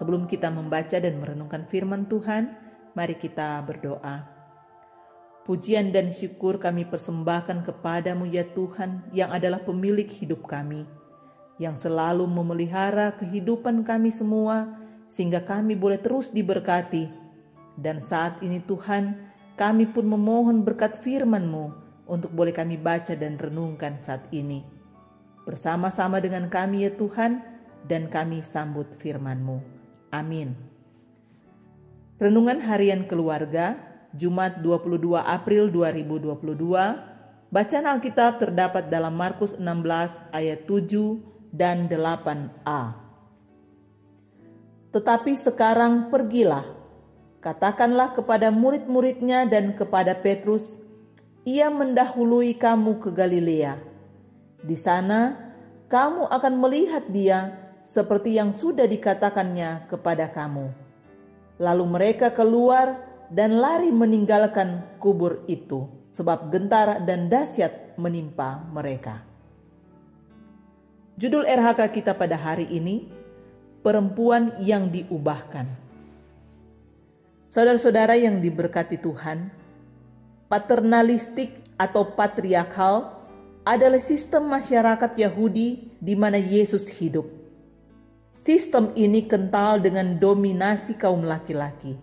Sebelum kita membaca dan merenungkan firman Tuhan, mari kita berdoa. Pujian dan syukur kami persembahkan kepadamu ya Tuhan yang adalah pemilik hidup kami, yang selalu memelihara kehidupan kami semua sehingga kami boleh terus diberkati. Dan saat ini Tuhan, kami pun memohon berkat firman-Mu untuk boleh kami baca dan renungkan saat ini. Bersama-sama dengan kami ya Tuhan, dan kami sambut firman-Mu. Amin. Renungan Harian Keluarga, Jumat 22 April 2022, bacaan Alkitab terdapat dalam Markus 16 ayat 7 dan 8a. Tetapi sekarang pergilah, katakanlah kepada murid-muridnya dan kepada Petrus, ia mendahului kamu ke Galilea. Di sana kamu akan melihat dia seperti yang sudah dikatakannya kepada kamu. Lalu mereka keluar dan lari meninggalkan kubur itu, sebab gentar dan dahsyat menimpa mereka. Judul RHK kita pada hari ini perempuan yang diubahkan. Saudara-saudara yang diberkati Tuhan, paternalistik atau patriarkal adalah sistem masyarakat Yahudi di mana Yesus hidup. Sistem ini kental dengan dominasi kaum laki-laki.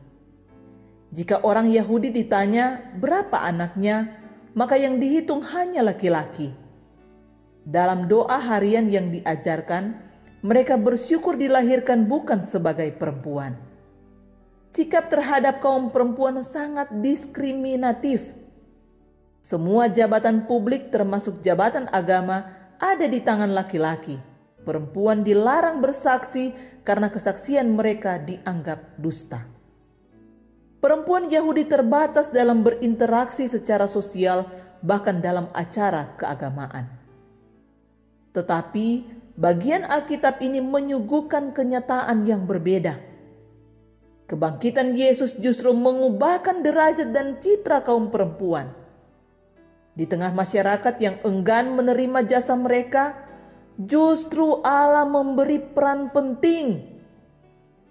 Jika orang Yahudi ditanya berapa anaknya, maka yang dihitung hanya laki-laki. Dalam doa harian yang diajarkan, mereka bersyukur dilahirkan bukan sebagai perempuan. Sikap terhadap kaum perempuan sangat diskriminatif. Semua jabatan publik, termasuk jabatan agama, ada di tangan laki-laki. Perempuan dilarang bersaksi karena kesaksian mereka dianggap dusta. Perempuan Yahudi terbatas dalam berinteraksi secara sosial, bahkan dalam acara keagamaan. Tetapi bagian Alkitab ini menyuguhkan kenyataan yang berbeda. Kebangkitan Yesus justru mengubahkan derajat dan citra kaum perempuan. Di tengah masyarakat yang enggan menerima jasa mereka, justru Allah memberi peran penting.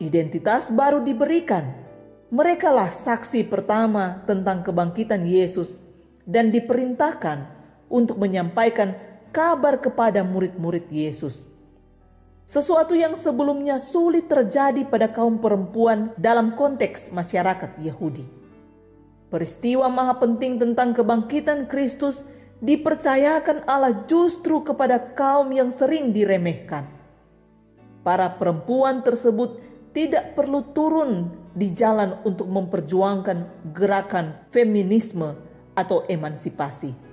Identitas baru diberikan. Merekalah saksi pertama tentang kebangkitan Yesus dan diperintahkan untuk menyampaikan kabar kepada murid-murid Yesus. Sesuatu yang sebelumnya sulit terjadi pada kaum perempuan dalam konteks masyarakat Yahudi. Peristiwa maha penting tentang kebangkitan Kristus dipercayakan Allah justru kepada kaum yang sering diremehkan. Para perempuan tersebut tidak perlu turun di jalan untuk memperjuangkan gerakan feminisme atau emansipasi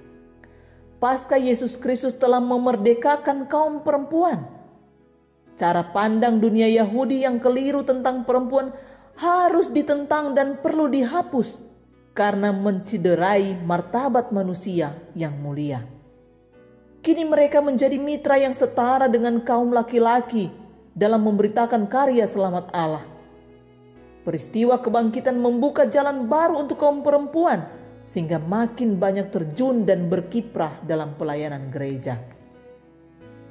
pasca Yesus Kristus telah memerdekakan kaum perempuan. Cara pandang dunia Yahudi yang keliru tentang perempuan harus ditentang dan perlu dihapus karena menciderai martabat manusia yang mulia. Kini mereka menjadi mitra yang setara dengan kaum laki-laki dalam memberitakan karya selamat Allah. Peristiwa kebangkitan membuka jalan baru untuk kaum perempuan sehingga makin banyak terjun dan berkiprah dalam pelayanan gereja.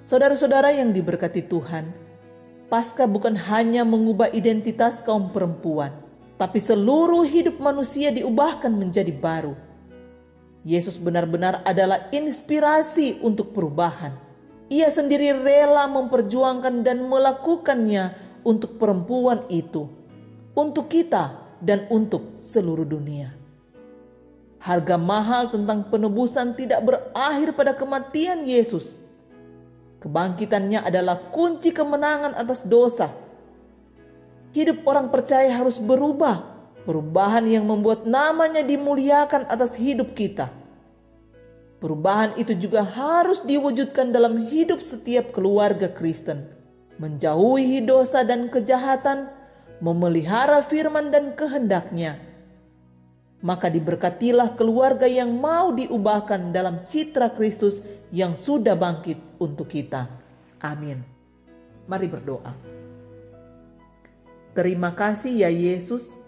Saudara-saudara yang diberkati Tuhan, Pasca bukan hanya mengubah identitas kaum perempuan, tapi seluruh hidup manusia diubahkan menjadi baru. Yesus benar-benar adalah inspirasi untuk perubahan. Ia sendiri rela memperjuangkan dan melakukannya untuk perempuan itu, untuk kita, dan untuk seluruh dunia. Harga mahal tentang penebusan tidak berakhir pada kematian Yesus. Kebangkitannya adalah kunci kemenangan atas dosa. Hidup orang percaya harus berubah, perubahan yang membuat namanya dimuliakan atas hidup kita. Perubahan itu juga harus diwujudkan dalam hidup setiap keluarga Kristen, menjauhi dosa dan kejahatan, memelihara firman dan kehendaknya maka diberkatilah keluarga yang mau diubahkan dalam citra Kristus yang sudah bangkit untuk kita. Amin. Mari berdoa. Terima kasih ya Yesus,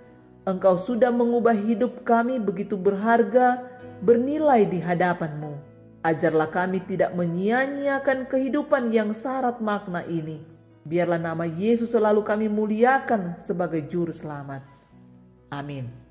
Engkau sudah mengubah hidup kami begitu berharga, bernilai di hadapanmu. Ajarlah kami tidak menyia-nyiakan kehidupan yang syarat makna ini. Biarlah nama Yesus selalu kami muliakan sebagai juru selamat. Amin.